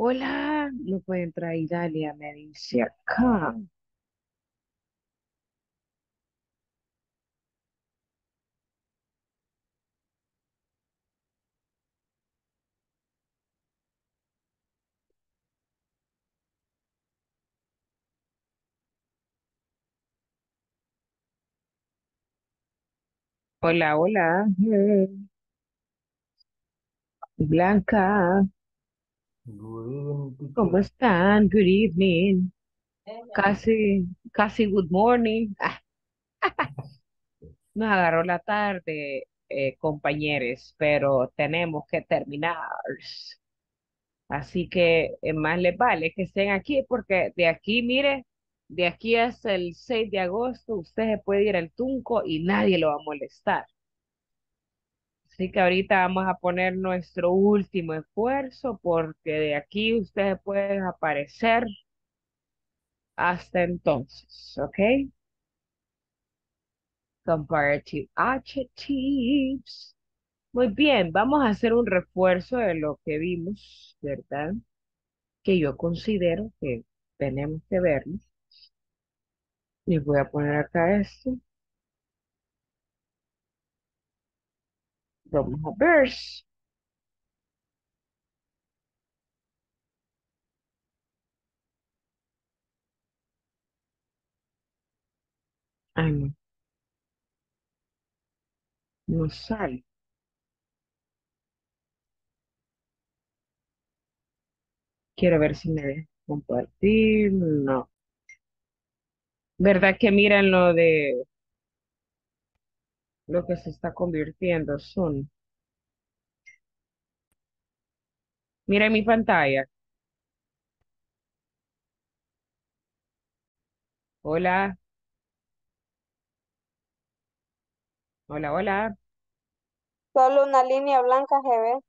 Hola, no puede entrar Idalia, me dice acá. Hola, hola. Blanca, Good evening, ¿cómo están? Good evening. Casi, casi good morning. Nos agarró la tarde, eh, compañeros, pero tenemos que terminar. Así que eh, más les vale que estén aquí porque de aquí, mire, de aquí hasta el 6 de agosto usted se puede ir al Tunco y nadie lo va a molestar. Así que ahorita vamos a poner nuestro último esfuerzo porque de aquí usted puede aparecer hasta entonces, ¿ok? Comparative adjectives. Muy bien, vamos a hacer un refuerzo de lo que vimos, ¿verdad? Que yo considero que tenemos que verlo. Les voy a poner acá esto. Vamos a ver. No, no sale. Quiero ver si me deja compartir. No. ¿Verdad que miran lo de lo que se está convirtiendo? Son. Mira mi pantalla. Hola, hola, hola. Solo una línea blanca se ve.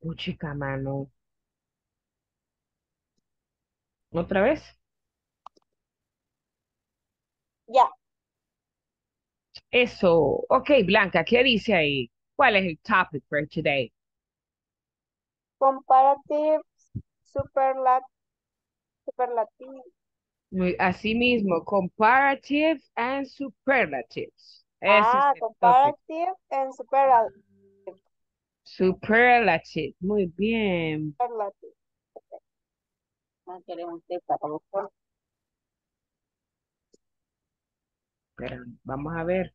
Puchica, mano. ¿Otra vez? Ya. Eso. Ok, Blanca, ¿qué dice ahí? ¿Cuál es el topic for today? Comparative superlat superlative. Muy, así mismo, comparative and superlatives. Ese Ah, es el topic. comparative and superlative. Superlative. Muy bien. superlative. Ah, queremos. Pero vamos a ver.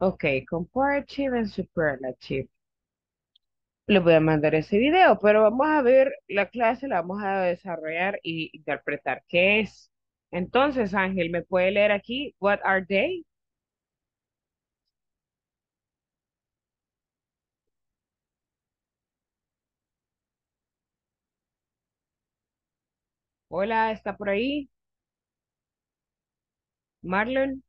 Ok, comparative and superlative. Les voy a mandar ese video, pero vamos a ver la clase, la vamos a desarrollar y interpretar qué es. Entonces, Ángel, ¿me puede leer aquí? What are they? Hola, ¿está por ahí? Marlon.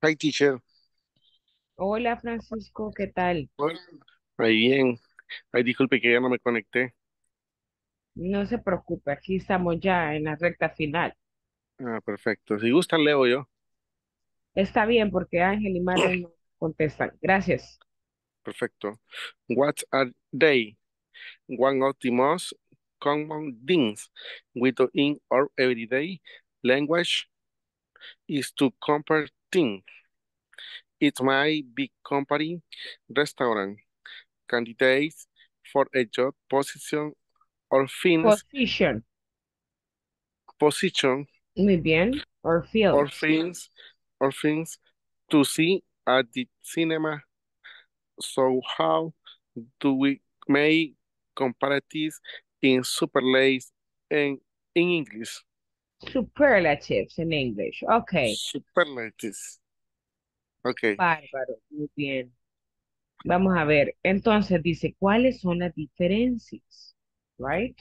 Hi, teacher. Hola, Francisco, ¿qué tal? Hola. Muy bien. Ay, disculpe que ya no me conecté. No se preocupe, aquí estamos ya en la recta final. Ah, perfecto. Si gustan, leo yo. Está bien porque Ángel y Marlon no contestan. Gracias. Perfecto. What are they? One of the most common things we do in our everyday language is to compare things. It might be company, restaurant, candidates for a job position or things, Position. position Muy bien. Or field. or things or things to see at the cinema. So how do we make comparatives in superlatives and in English? Superlatives in English. Ok. Superlatives. Okay. Bárbaro. Muy bien. Vamos a ver. Entonces dice, ¿cuáles son las diferencias? Right?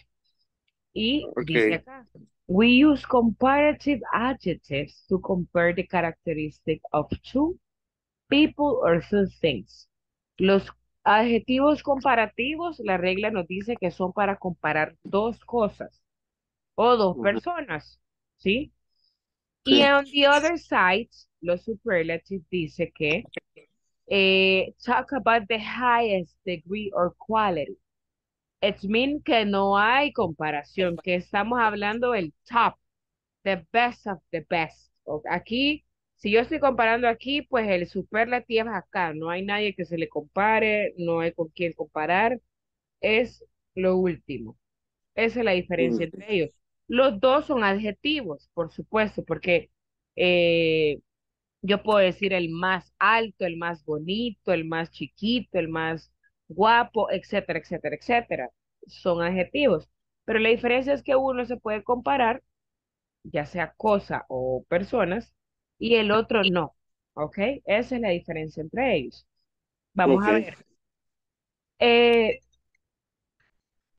Y dice acá, we use comparative adjectives to compare the characteristic of two people or two things. Los adjetivos comparativos, la regla nos dice que son para comparar dos cosas o dos personas, ¿sí? Y on the other side, los superlatives dice que eh, talk about the highest degree or quality. It means que no hay comparación, que estamos hablando del top, the best of the best. Aquí, si yo estoy comparando aquí, pues el superlativo es acá. No hay nadie que se le compare, no hay con quién comparar. Es lo último. Esa es la diferencia Mm. entre ellos. Los dos son adjetivos, por supuesto, porque eh, yo puedo decir el más alto, el más bonito, el más chiquito, el más guapo, etcétera, etcétera, etcétera. Son adjetivos. Pero la diferencia es que uno se puede comparar, ya sea cosa o personas, y el otro no. ¿Ok? Esa es la diferencia entre ellos. Vamos a ver. Eh,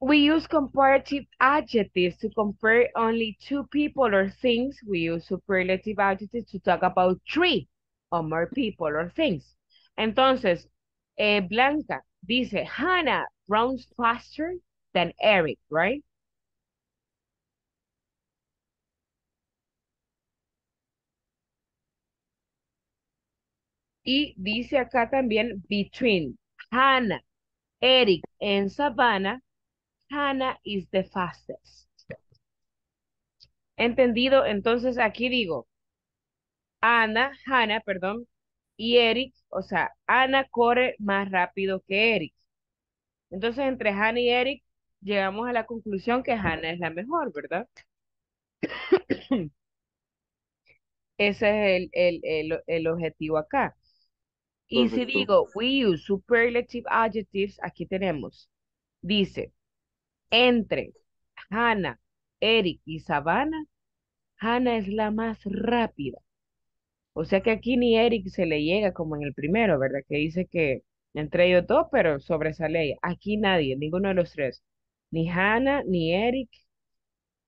we use comparative adjectives to compare only two people or things. We use superlative adjectives to talk about three or more people or things. Entonces, eh, Blanca dice, Hannah runs faster than Eric, right? Y dice acá también, between Hannah, Eric, and Savannah, Hannah is the fastest. ¿Entendido? Entonces aquí digo, Ana, Hannah, perdón, y Eric, o sea, Ana corre más rápido que Eric. Entonces, entre Hannah y Eric, llegamos a la conclusión que Hannah es la mejor, ¿verdad? Ese es el, el, el, el objetivo acá. Y si digo, we use superlative adjectives, aquí tenemos, dice, entre Hannah, Eric y Savannah, Hannah es la más rápida. O sea que aquí ni Eric se le llega como en el primero, ¿verdad? Que dice que entre ellos dos, pero sobresale. Aquí nadie, ninguno de los tres. Ni Hannah, ni Eric,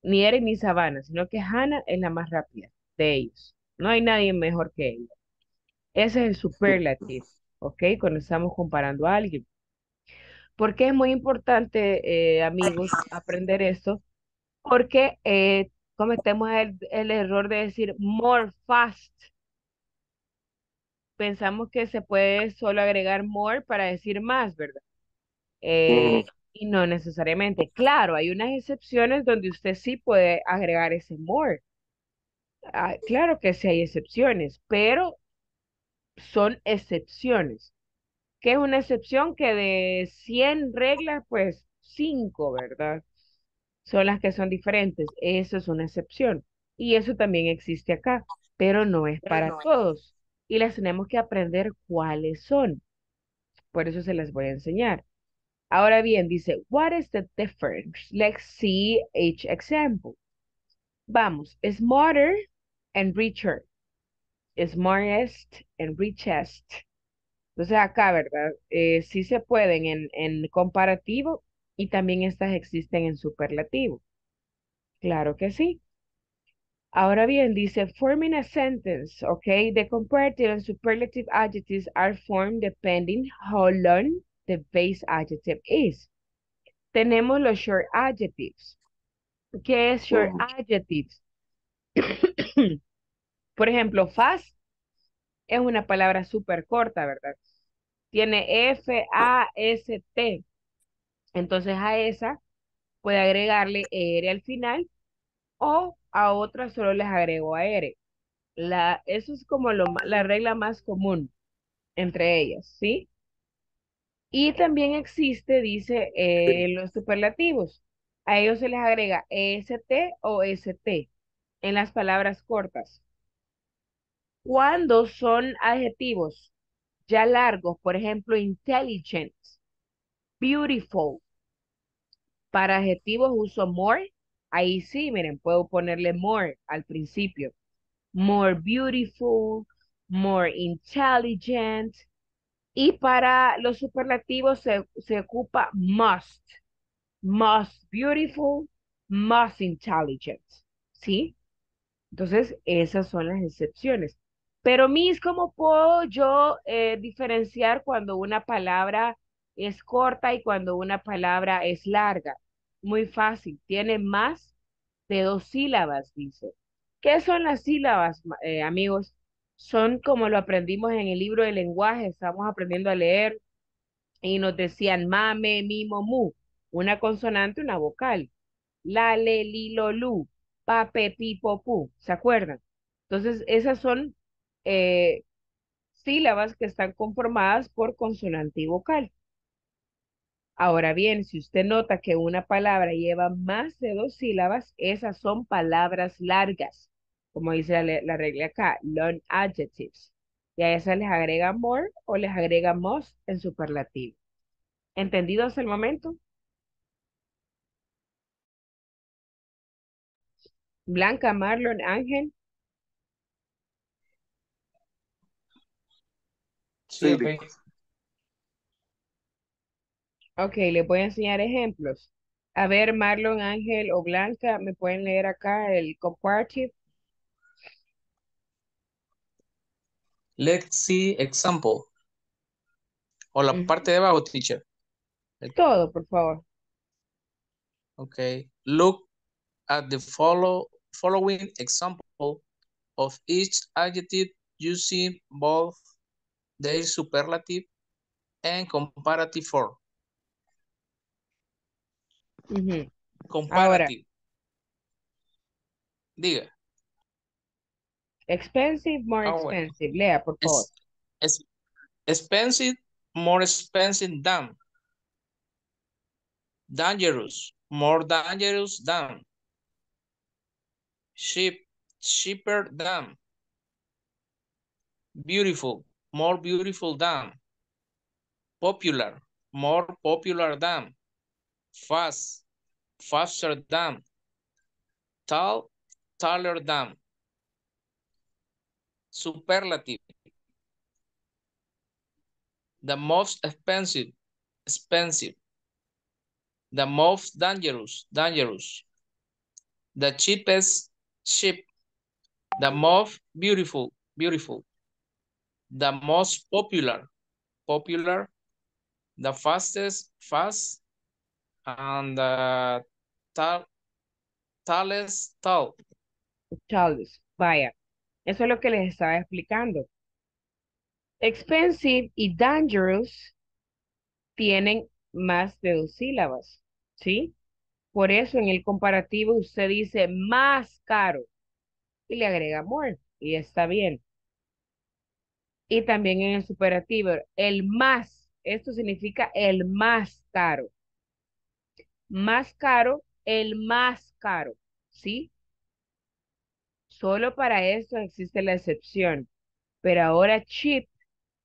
ni Eric ni Savannah, sino que Hannah es la más rápida de ellos. No hay nadie mejor que ella. Ese es el superlativo, ¿ok? Cuando estamos comparando a alguien. ¿Por qué es muy importante, eh, amigos, aprender esto? Porque eh, cometemos el, el error de decir more fast. Pensamos que se puede solo agregar more para decir más, ¿verdad? Eh, Ujú. y no necesariamente. Claro, hay unas excepciones donde usted sí puede agregar ese more. Ah, claro que sí hay excepciones, pero son excepciones. ¿Qué es una excepción? Que de 100 reglas, pues 5, ¿verdad? Son las que son diferentes. Eso es una excepción. Y eso también existe acá, pero no es para todos. Y las tenemos que aprender cuáles son. Por eso se las voy a enseñar. Ahora bien, dice, what is the difference? Let's see each example. Vamos, smarter and richer. Smartest and richest. Entonces acá, ¿verdad? Eh, sí se pueden en, en comparativo y también estas existen en superlativo. Claro que sí. Ahora bien, dice, forming a sentence, okay? The comparative and superlative adjectives are formed depending how long the base adjective is. Tenemos los short adjectives. ¿Qué es short adjectives? Por ejemplo, fast es una palabra súper corta, ¿verdad? Tiene F, A, S, T. Entonces a esa puede agregarle ER al final o a otra solo les agrego a. La, eso es como lo, la regla más común entre ellas, ¿sí? Y también existe, dice, eh, los superlativos. A ellos se les agrega EST o ST en las palabras cortas. Cuando son adjetivos ya largos, por ejemplo, intelligent, beautiful, para adjetivos uso more. Ahí sí, miren, puedo ponerle more al principio. More beautiful, more intelligent. Y para los superlativos se, se ocupa must. Most beautiful, most intelligent, ¿sí? Entonces, esas son las excepciones. Pero, Miss, ¿cómo puedo yo eh, diferenciar cuando una palabra es corta y cuando una palabra es larga? Muy fácil, tiene más de dos sílabas, dice. ¿Qué son las sílabas, eh, amigos? Son como lo aprendimos en el libro de lenguaje, estamos aprendiendo a leer y nos decían mame, mimo, mu, una consonante, una vocal. La, le, li, lo, lu, pa, pi, pu, ¿se acuerdan? Entonces, esas son eh, sílabas que están conformadas por consonante y vocal. Ahora bien, si usted nota que una palabra lleva más de dos sílabas, esas son palabras largas, como dice la, la regla acá, long adjectives. Y a esas les agrega more o les agrega most en superlativo. ¿Entendido hasta el momento? Blanca, Marlon, Ángel. Sí, ok. Ok, les voy a enseñar ejemplos. A ver, Marlon, Ángel o Blanca, ¿me pueden leer acá el comparative? Let's see example. O la parte de abajo, teacher. El- Todo, por favor. Okay. Look at the follow, following example of each adjective using both their superlative and comparative form. Ujú. Ahora, Comparative. Diga. expensive, more Ah, bueno. expensive. Lea, por favor. Es, es expensive, more expensive than. Dangerous, more dangerous than. Cheap, cheaper than. Beautiful, more beautiful than. Popular, more popular than. Fast, faster than. Tall, taller than. Superlative. The most expensive, expensive. The most dangerous, dangerous. The cheapest, cheap. The most beautiful, beautiful. The most popular, popular. The fastest, fast. And the tall, tallest, tall. Charles, vaya. Eso es lo que les estaba explicando. Expensive y dangerous tienen más de dos sílabas, ¿sí? Por eso en el comparativo usted dice más caro y le agrega more y está bien. Y también en el superlativo, el más, esto significa el más caro. Más caro, el más caro, ¿sí? Solo para esto existe la excepción. Pero ahora cheap,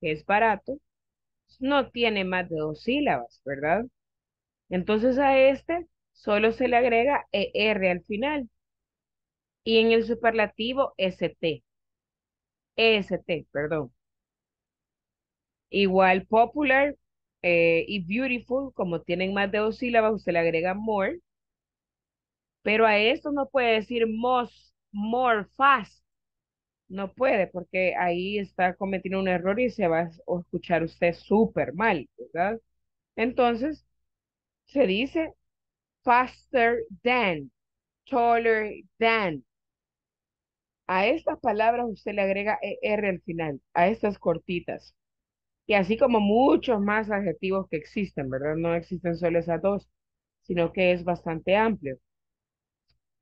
que es barato, no tiene más de dos sílabas, ¿verdad? Entonces a este solo se le agrega ER al final. Y en el superlativo ST. EST, perdón. Igual popular eh, y beautiful, como tienen más de dos sílabas, usted le agrega more. Pero a esto no puede decir most, more, fast. No puede, porque ahí está cometiendo un error y se va a escuchar usted súper mal, ¿verdad? Entonces, se dice faster than, taller than. A estas palabras usted le agrega ER al final, a estas cortitas. Y así como muchos más adjetivos que existen, ¿verdad? No existen solo esas dos, sino que es bastante amplio.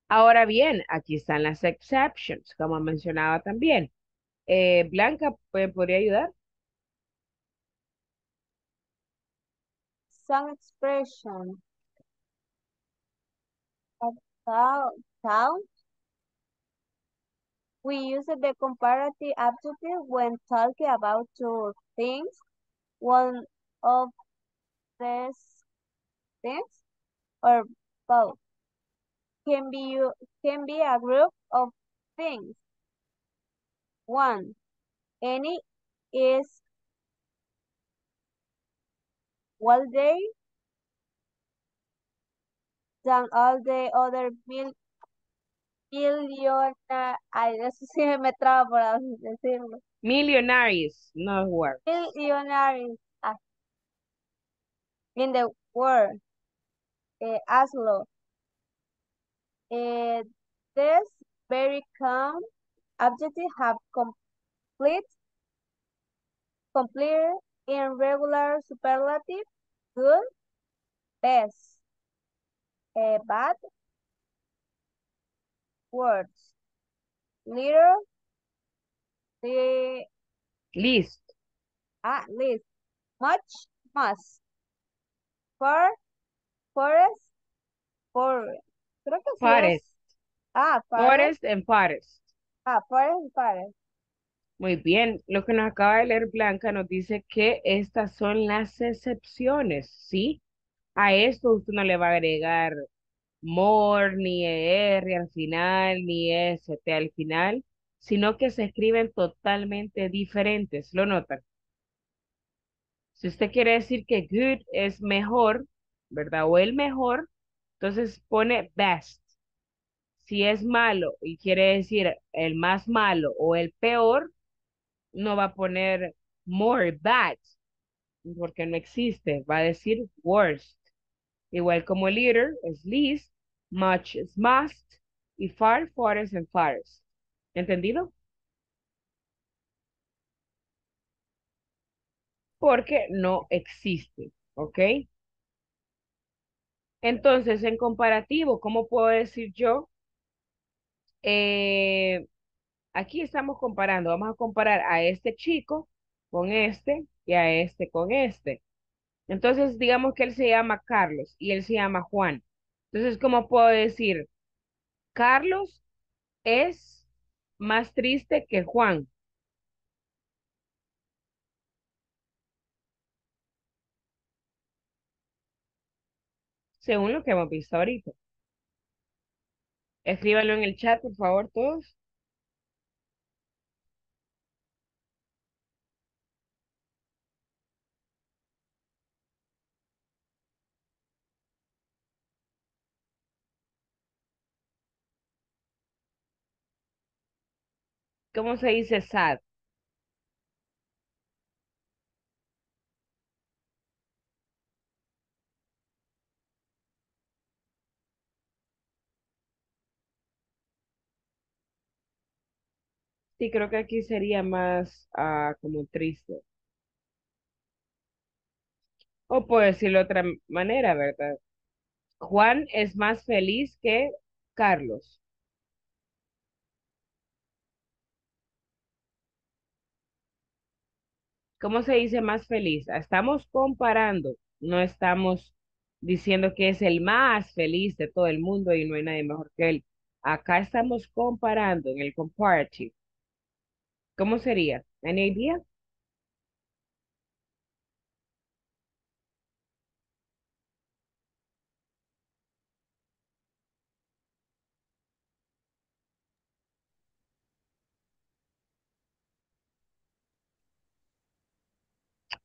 Ahora bien, aquí están las exceptions, como mencionaba también. Eh, Blanca, ¿me podría ayudar? Some expression. We use the comparative adjective when talking about two things. One of these things or both can be can be a group of things. One, any is one day than all the other mil millionaires. Ay, eso sí me traba por decirlo. Millionaires, no work. Millionaires ah, in the world. Eh, Oslo. Eh, this very calm objective have complete complete in regular superlative good best eh, bad words little the List. ah least much must for forest for creo que es- Forest. ah forest Forest and forest. ah forest forest Muy bien, lo que nos acaba de leer Blanca nos dice que estas son las excepciones, ¿sí? A esto usted no le va a agregar more, ni ER al final, ni ST al final, sino que se escriben totalmente diferentes, ¿lo notan? Si usted quiere decir que good es mejor, ¿verdad? O el mejor, entonces pone best. Si es malo y quiere decir el más malo o el peor, no va a poner more bad, porque no existe, va a decir worst. Igual como little es least, much es must, y far, forest and farthest. ¿Entendido? Porque no existe, ¿ok? Entonces, en comparativo, ¿cómo puedo decir yo? Eh, aquí estamos comparando, vamos a comparar a este chico con este y a este con este. Entonces, digamos que él se llama Carlos y él se llama Juan. Entonces, ¿cómo puedo decir? Carlos es más triste que Juan. Según lo que hemos visto ahorita. Escríbanlo en el chat, por favor, todos. ¿Cómo se dice sad? Sí, creo que aquí sería más ah, como triste. O puedo decirlo de otra manera, ¿verdad? Juan es más feliz que Carlos. ¿Cómo se dice más feliz? Estamos comparando, no estamos diciendo que es el más feliz de todo el mundo y no hay nadie mejor que él. Acá estamos comparando en el comparative. ¿Cómo sería? ¿Any idea?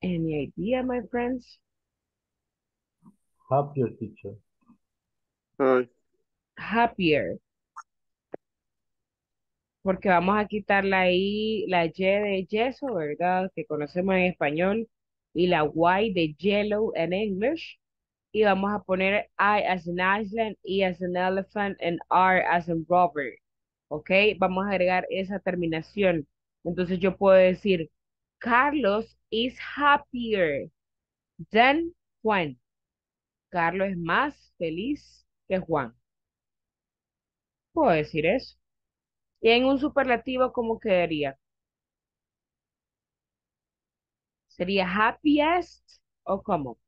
Any idea, my friends? Happier teacher. Ay, Happier. Porque vamos a quitar la I, la Y de yeso, ¿verdad? Que conocemos en español. Y la Y de yellow en English. Y vamos a poner I as an island, E as an elephant, and R as in Robert. ¿Ok? Vamos a agregar esa terminación. Entonces yo puedo decir, Carlos is happier than Juan. Carlos es más feliz que Juan. Puedo decir eso. Y en un superlativo, ¿cómo quedaría? ¿Sería happiest o cómo?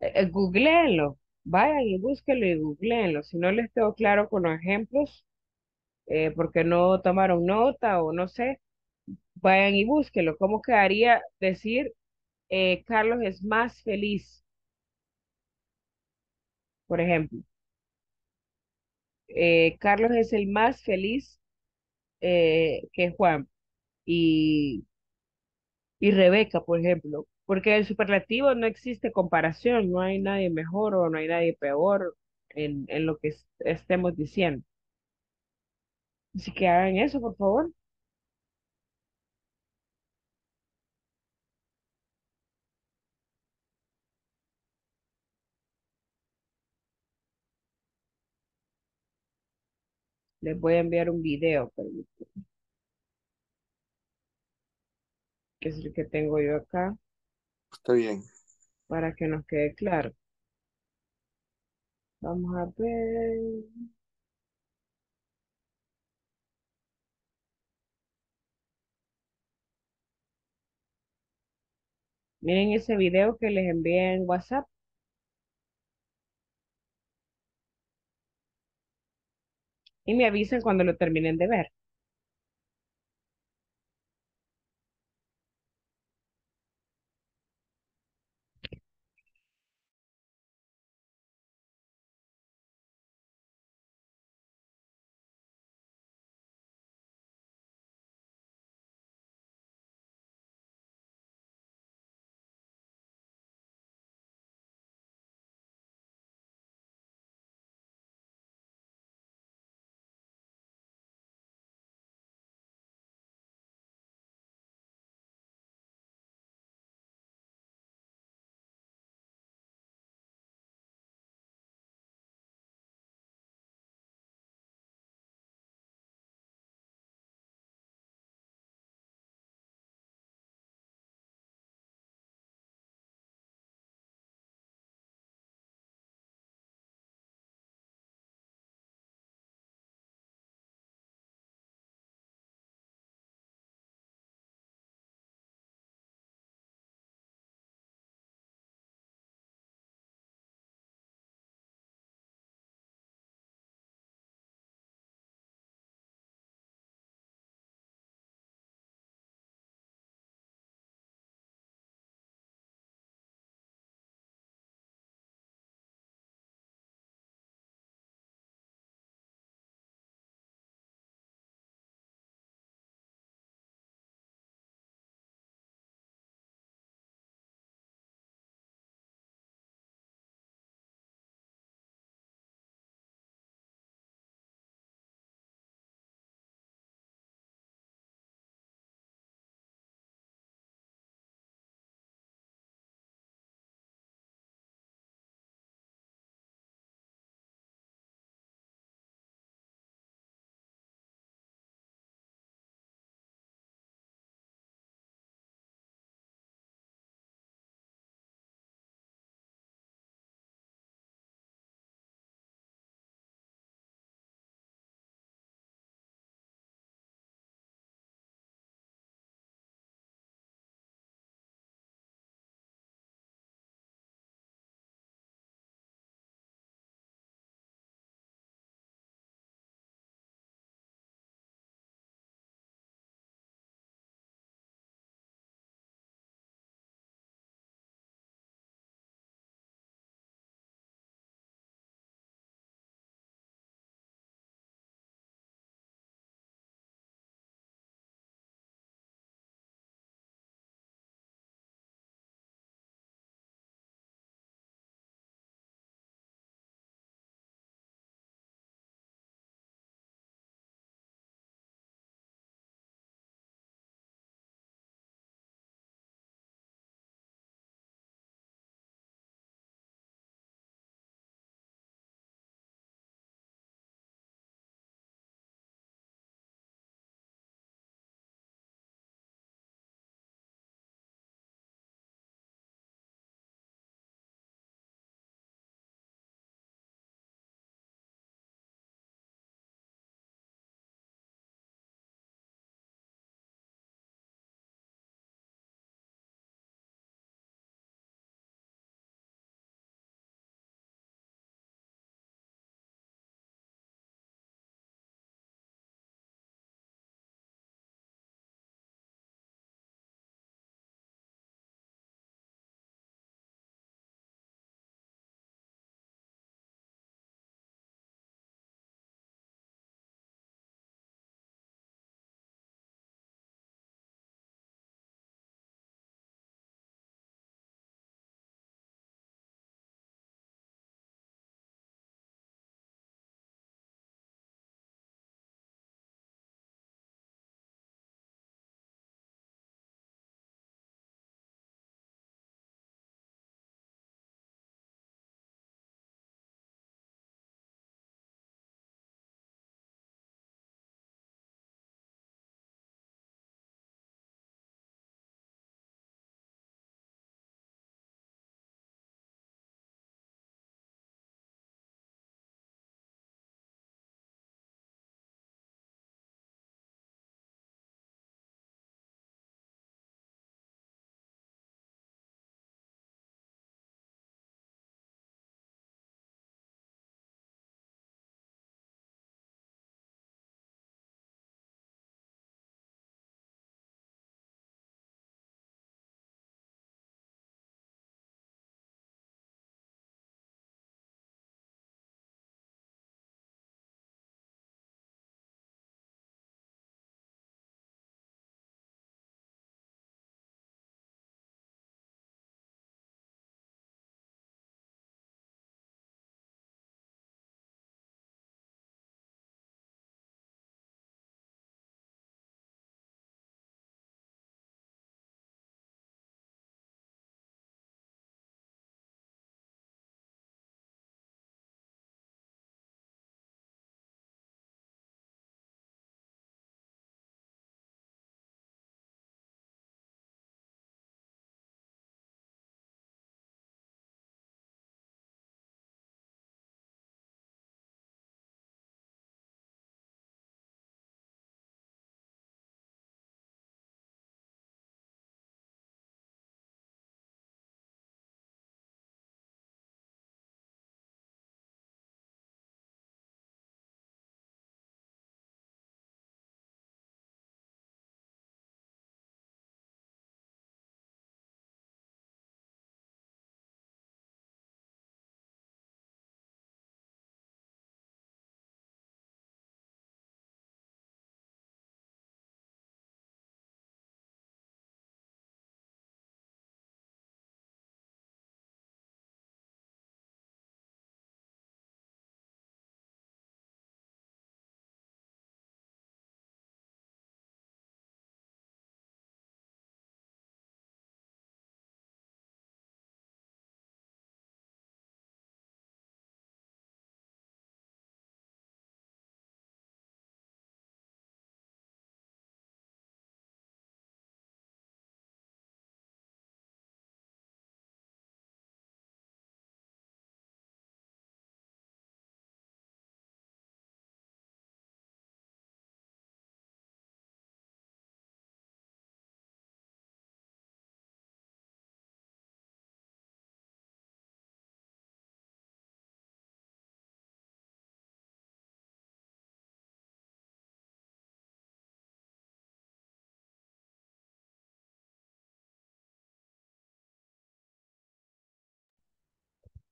Eh, eh, googleenlo. Vayan y búsquenlo y googleenlo. Si no les quedó claro con los ejemplos, eh, porque no tomaron nota o no sé, vayan y búsquenlo. ¿Cómo quedaría decir eh, Carlos es más feliz? Por ejemplo, eh, Carlos es el más feliz eh, que Juan y, y Rebeca, por ejemplo, porque el superlativo no existe comparación, no hay nadie mejor o no hay nadie peor, en, en lo que es- estemos diciendo. Así que hagan eso, por favor. Les voy a enviar un video, permítanme, que es el que tengo yo acá, Está bien. para que nos quede claro. Vamos a ver. Miren ese video que les envié en WhatsApp. Y me avisen cuando lo terminen de ver.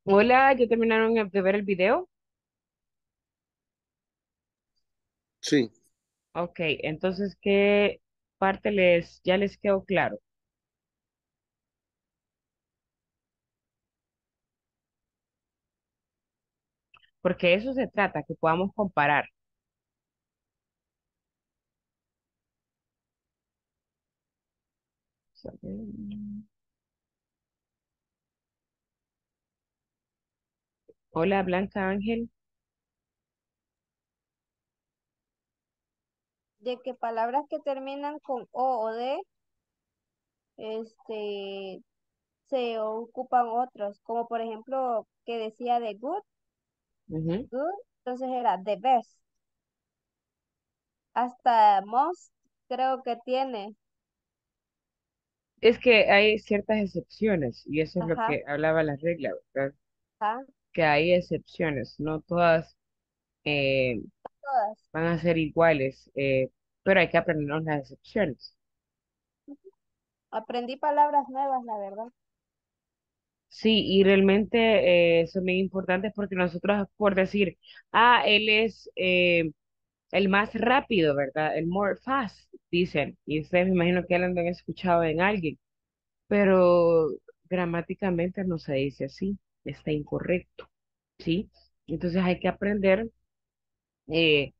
Hola, ¿ya terminaron de ver el video? Sí. Ok, entonces, ¿qué parte les, ya les quedó claro? Porque eso se trata, que podamos comparar. Hola, Blanca Ángel. De que palabras que terminan con O o D, este, se ocupan otros, como por ejemplo que decía de good, good, entonces era the best. Hasta most creo que tiene. Es que hay ciertas excepciones y eso es lo que hablaba la regla, ¿verdad? ajá, Que hay excepciones, no todas eh, todas. van a ser iguales, eh, pero hay que aprendernos las excepciones. Aprendí palabras nuevas, la verdad. Sí, y realmente eh, son bien importantes porque nosotros, por decir, ah, él es eh, el más rápido, ¿verdad? El more fast, dicen. Y ustedes me imagino que ya lo han escuchado en alguien, pero gramáticamente no se dice así, está incorrecto, ¿sí? Entonces hay que aprender eh,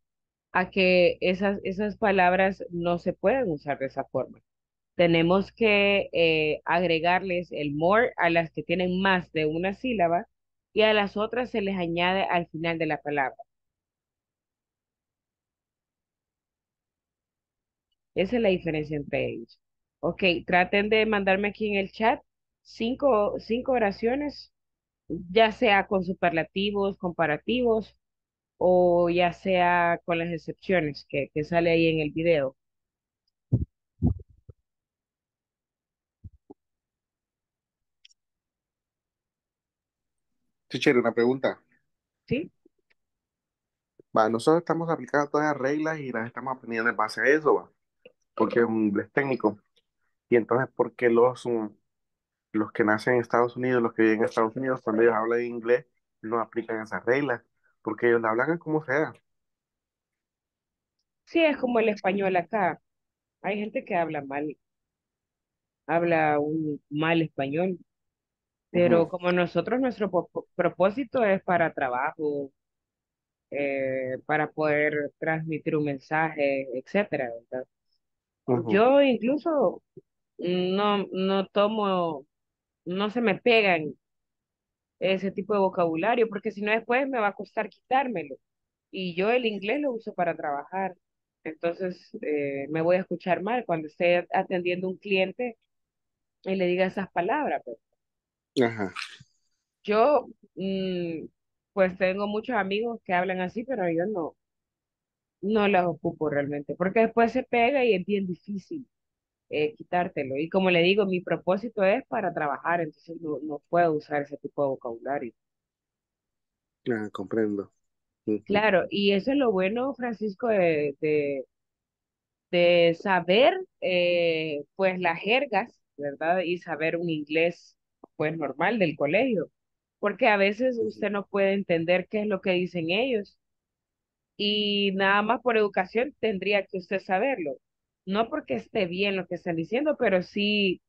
a que esas, esas palabras no se pueden usar de esa forma. Tenemos que eh, agregarles el more a las que tienen más de una sílaba y a las otras se les añade al final de la palabra. Esa es la diferencia entre ellos. Ok, traten de mandarme aquí en el chat cinco, cinco oraciones, ya sea con superlativos, comparativos o ya sea con las excepciones que, que sale ahí en el video. Teacher, una pregunta. ¿Sí? Va, nosotros estamos aplicando todas las reglas y las estamos aprendiendo en base a eso, va, porque es un inglés técnico. Y entonces, ¿por qué los, mm, los que nacen en Estados Unidos, los que viven en Estados Unidos, cuando ellos hablan inglés, no aplican esas reglas? Porque ellos la hablan como sea. Sí, es como el español acá. Hay gente que habla mal, habla un mal español, pero como nosotros, nuestro propósito es para trabajo, eh, para poder transmitir un mensaje, etcétera, ujú. Yo incluso no, no tomo, no se me pegan ese tipo de vocabulario, porque si no después me va a costar quitármelo. Y yo el inglés lo uso para trabajar. Entonces eh, me voy a escuchar mal cuando esté atendiendo un cliente y le diga esas palabras. pues. Ajá, Yo, mm, pues tengo muchos amigos que hablan así, pero yo no, no las ocupo realmente, porque después se pega y es bien difícil eh, quitártelo. Y como le digo, mi propósito es para trabajar, entonces no, no puedo usar ese tipo de vocabulario. ah, comprendo. Claro, y eso es lo bueno, Francisco, de, de, de saber eh, pues las jergas, ¿verdad? Y saber un inglés pues normal del colegio, porque a veces usted no puede entender qué es lo que dicen ellos y nada más por educación tendría que usted saberlo. No porque esté bien lo que están diciendo, pero sí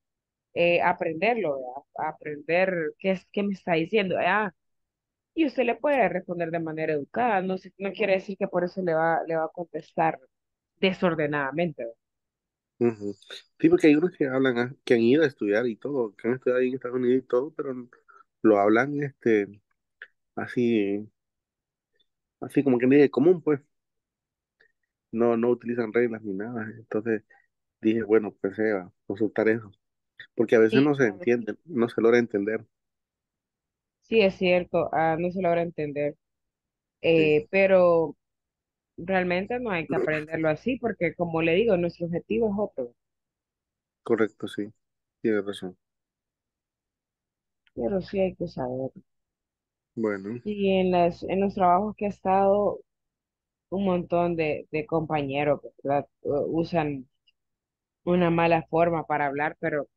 eh, aprenderlo. Aprender qué es, qué me está diciendo. Ah, y usted le puede responder de manera educada, no, no quiere decir que por eso le va, le va a contestar desordenadamente. Sí, porque hay unos que hablan, ah, que han ido a estudiar y todo, que han estudiado ahí en Estados Unidos y todo, pero lo hablan este, así, así como que dice común, pues, no, no utilizan reglas ni nada. Entonces dije, bueno, pensé a consultar eso, porque a veces Sí, no se entiende, no se logra entender. Sí, es cierto, ah, no se logra entender, Sí, eh, pero realmente no hay que aprenderlo así porque, como le digo, nuestro objetivo es otro, correcto, sí, tiene razón. pero sí hay que saber. Bueno, Y en las, en los trabajos que he estado, un montón de, de compañeros. U- Usan una mala forma para hablar, pero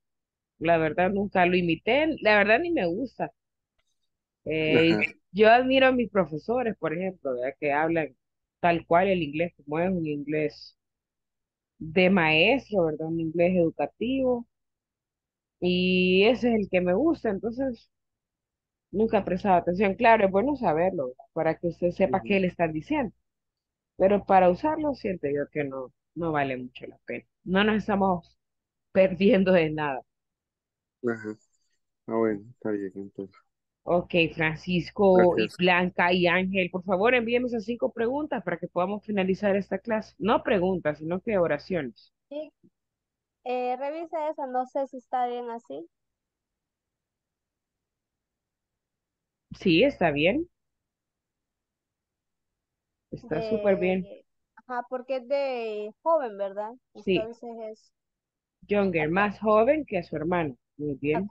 la verdad nunca lo imité, la verdad ni me gusta. Eh, yo admiro a mis profesores, por ejemplo, ¿verdad? que hablan tal cual el inglés, como es un inglés de maestro, ¿verdad? Un inglés educativo. Y ese es el que me gusta, entonces nunca he prestado atención. Claro, es bueno saberlo, ¿verdad? Para que usted sepa qué le están diciendo, pero para usarlo siento yo que no, no vale mucho la pena. No nos estamos perdiendo de nada. Ajá. Ah, bueno, está bien, entonces. Ok, Francisco y. Blanca y Ángel, por favor envíenme esas cinco preguntas para que podamos finalizar esta clase. No preguntas, sino que oraciones. Sí, eh, revisa eso, no sé si está bien así. Sí, está bien, está súper bien. Ajá, porque es de joven, ¿verdad? Sí, Entonces es, Younger, más joven que su hermano. Muy bien.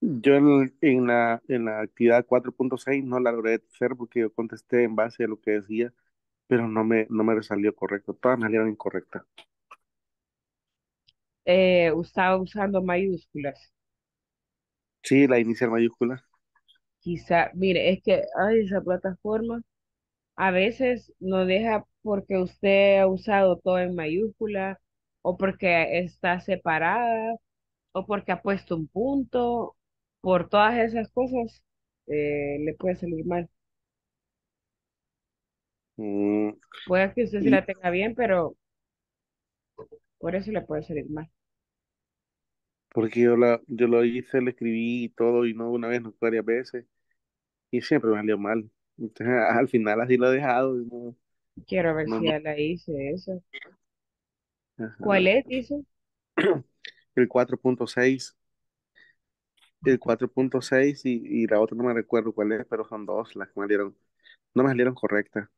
Yo en, en la, en la actividad 4.6 no la logré hacer porque yo contesté en base a lo que decía, pero no me, no me salió correcto. Todas me salieron incorrectas. Eh, estaba usando mayúsculas. Sí, la inicial mayúscula. Quizá, mire, es que, ay, esa plataforma a veces no deja porque usted ha usado todo en mayúscula o porque está separada o porque ha puesto un punto. Por todas esas cosas, eh, le puede salir mal. Mm, Puede que usted se y la tenga bien, pero por eso le puede salir mal. porque yo, la, yo lo hice, lo escribí y todo, y no una vez, no varias veces, y siempre me salió mal. Entonces, al final así lo he dejado. y no, Quiero ver no, si ya la hice eso. ¿Cuál es? Dice. El 4.6, el 4.6 y, y la otra no me recuerdo cuál es, pero son dos las que me salieron, no me salieron correctas.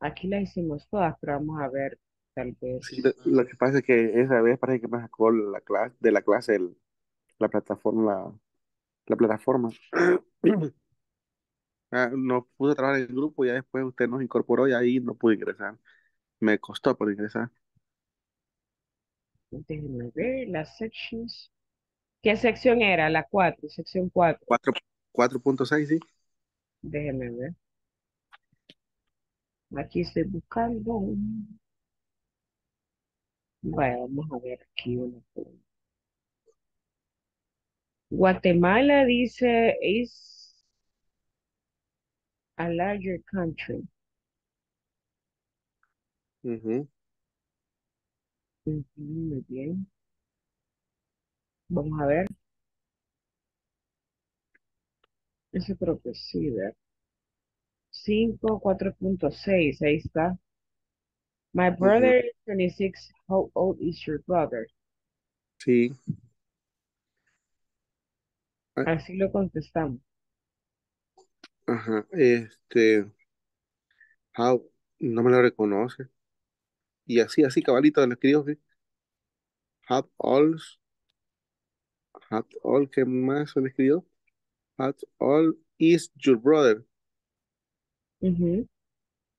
Aquí la hicimos todas, pero vamos a ver, tal vez. lo, lo que pasa es que esa vez parece que me sacó la clase, de la clase el- la plataforma, la, la plataforma. Ah, no pude trabajar en el grupo, ya después usted nos incorporó y ahí no pude ingresar. Me costó por ingresar. Déjenme ver las sections. ¿Qué sección era? La 4, sección 4. Cuatro- 4.6, sí. Déjenme ver. Aquí estoy buscando. Vaya, vamos a ver aquí una pregunta. Guatemala dice is a larger country. Ujú, muy bien. Vamos a ver. Eso creo que sí, ¿verdad? 5, 4.6, ahí está. My brother is 26. How old is your brother? Sí. Ah, Así lo contestamos. Ajá. Este, how, no me lo reconoce. Y así, así, cabalito, lo. How old, how old, ¿qué más se le escribió? How old is your brother? Ujú. A-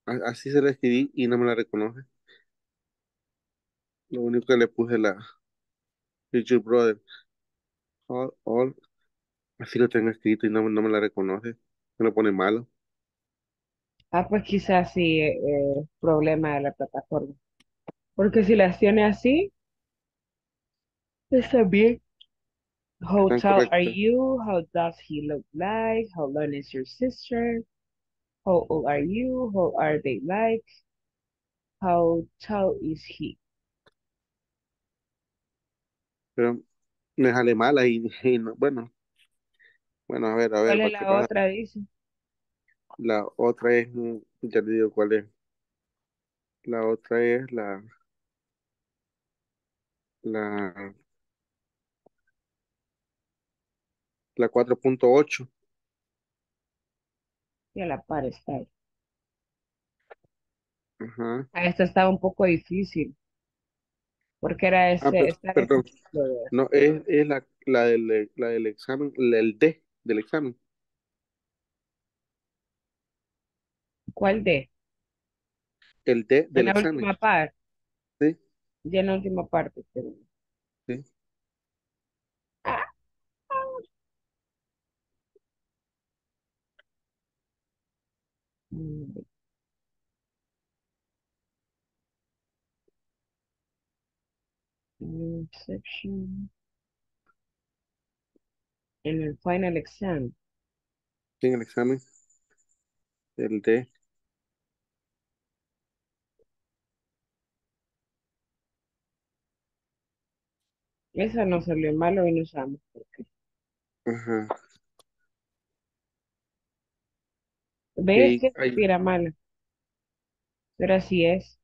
Así se le escribí y no me la reconoce. Lo único que le puse la, your brother. How old, así lo tengo escrito y no, no me la reconoce. Me lo pone malo. Ah, pues quizás sí, eh, eh, problema de la plataforma. Porque si las tiene así, está bien. How Están tall are correctas. you? How does he look like? How long is your sister? How old are you? How are they like? How tall is he? Pero me sale mala y, y no- bueno, bueno, a ver, a ver, ¿Cuál es la pasa. otra? Dice. La otra es, mm, ya le digo cuál es. La otra es la, la, la cuatro punto ocho Y a la par está ahí. Ah, esta estaba un poco difícil, porque era Ah, ese, esta perdón. de No, es, es la, la, del, la del examen, la- el D del examen. ¿Cuál de? El D En del la examen. última parte. Sí, Ya en la última parte. pero- sí. Mm, Section. En el final exam. En el examen. El D. Esa no salió malo y no sabemos por qué. Ajá. ¿Ves Y que ahí- tira mala? Pero así es.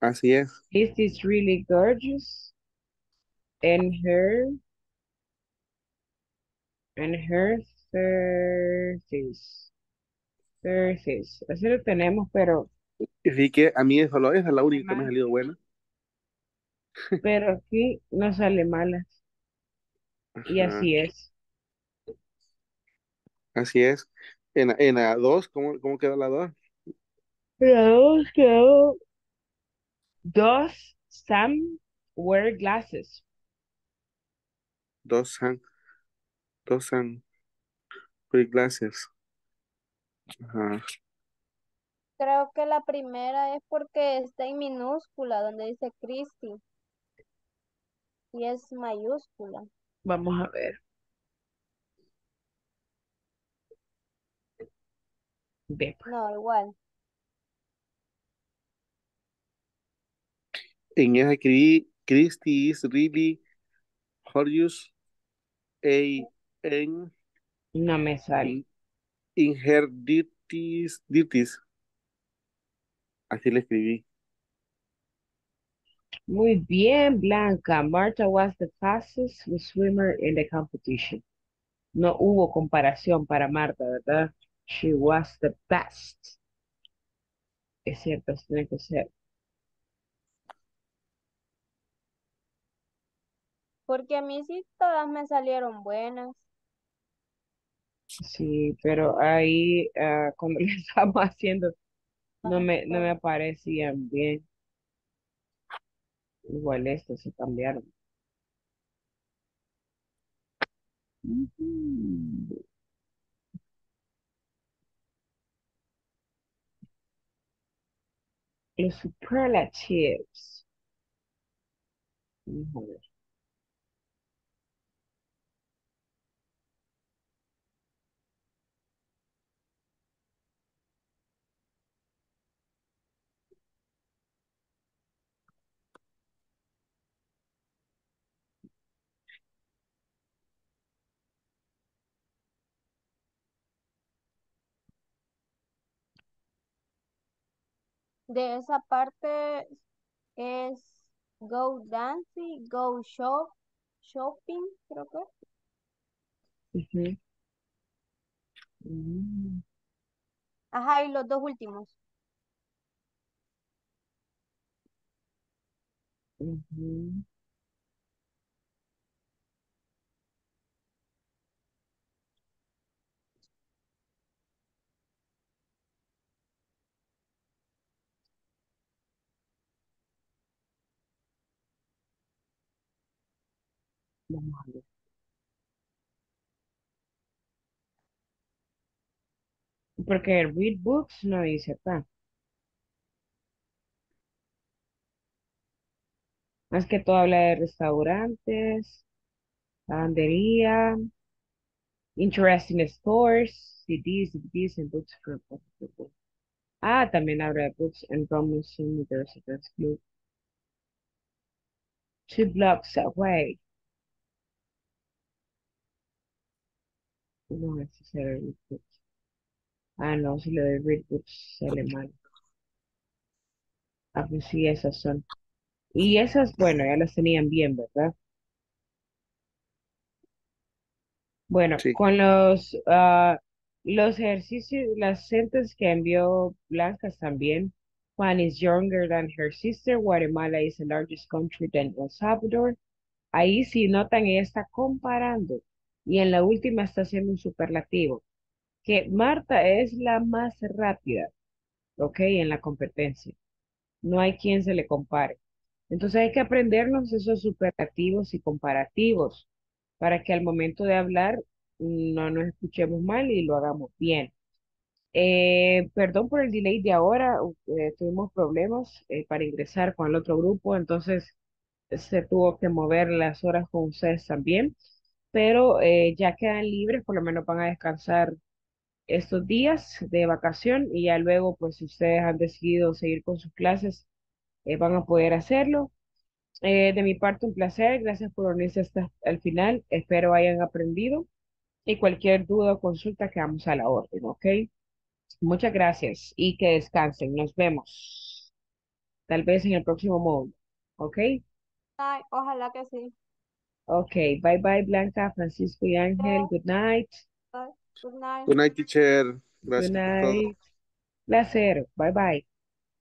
así es. Is this really gorgeous? And her and her surface. Surface. Así lo tenemos, pero, Así que a mí solo esa es la única que me ha salido buena. pero aquí no sale mala. Y Ajá. así es. Así es. En, la- en la 2, ¿cómo, cómo quedó la 2? La dos quedó. Dos Sam wear glasses. Dos san, dos san, free glasses. Ajá. Creo que la primera es porque está en minúscula, donde dice Christy. Y es mayúscula. Vamos a ver. Pues. No, igual. En esa escribí, Christy is really gorgeous a, en, No me sale. in her duties, duties. Así le escribí. Muy bien, Blanca. Marta was the fastest swimmer in the competition. No hubo comparación para Marta, ¿verdad? She was the best. Es cierto, eso tiene que ser. Porque a mí sí todas me salieron buenas. Sí, pero ahí ah, cuando lo estábamos haciendo no me, no me aparecían bien. Igual estos se cambiaron. Los superlatives. De esa parte es go dancing, go shop, shopping, creo que. Mm. Ajá, y los dos últimos. Porque read books no dice acá. Más que todo habla de restaurantes, lavandería, interesting stores, CDs, DVDs, and books for people. Ah, también habla de books and Robinson University Club. Two blocks away. No, books. Ah, no, si lo de read books sale mal. Ah, pues sí, esas son. Y esas, bueno, ya las tenían bien, ¿verdad? Bueno, Sí. con los, ah, los ejercicios, las sentences que envió Blancas también. Juan is younger than her sister. Guatemala is the largest country than El Salvador. Ahí sí notan, ella está comparando. Y en la última está haciendo un superlativo. Que Marta es la más rápida. ¿ok? En la competencia. No hay quien se le compare. Entonces hay que aprendernos esos superlativos y comparativos para que al momento de hablar no nos escuchemos mal y lo hagamos bien. Eh, perdón por el delay de ahora, eh, tuvimos problemas eh, para ingresar con el otro grupo, entonces se tuvo que mover las horas con ustedes también, pero ya quedan libres, por lo menos van a descansar estos días de vacación y ya luego, pues si ustedes han decidido seguir con sus clases, van a poder hacerlo. de mi parte, un placer, gracias por unirse hasta el final, espero hayan aprendido y cualquier duda o consulta quedamos a la orden, ¿ok? Muchas gracias y que descansen. Nos vemos. Tal vez en el próximo módulo. ¿Ok? Ojalá que sí. Ok. Bye bye, Blanca, Francisco y Ángel. Good night. Good night. Good night, teacher. Good Gracias por todo. night. Placer. Bye bye.